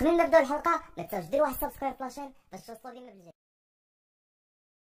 قبل ما نبداو الحلقة ما تنساوش ديروا واحد سبسكرايب لاشين باش توصلوا ديما بالجديد